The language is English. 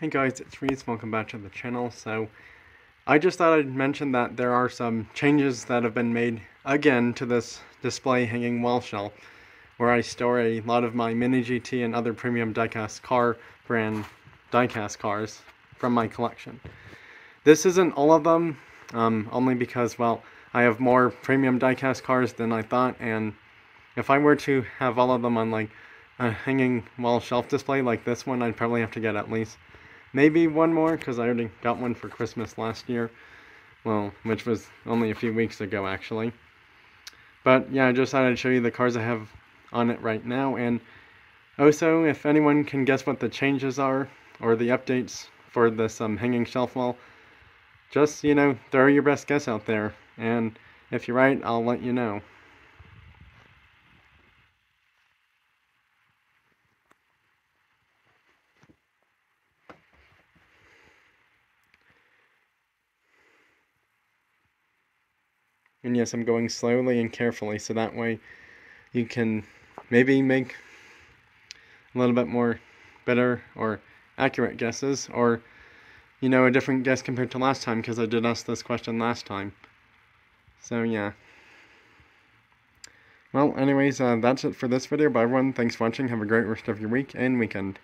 Hey guys, it's Reese, welcome back to the channel. So, I just thought I'd mention that there are some changes that have been made again to this display hanging wall shelf where I store a lot of my Mini GT and other premium diecast car brand diecast cars from my collection. This isn't all of them, um, only because, well, I have more premium diecast cars than I thought, and if I were to have all of them on like a hanging wall shelf display like this one, I'd probably have to get at least maybe one more, because I already got one for Christmas last year. Well, which was only a few weeks ago, actually. But yeah, I just thought I'd show you the cars I have on it right now, and also, if anyone can guess what the changes are, or the updates for this um, hanging shelf wall, just, you know, throw your best guess out there, and if you're right, I'll let you know. And yes, I'm going slowly and carefully so that way you can maybe make a little bit more better or accurate guesses or you know a different guess compared to last time because I did ask this question last time. So yeah. Well, anyways, uh, that's it for this video. Bye everyone. Thanks for watching. Have a great rest of your week and weekend.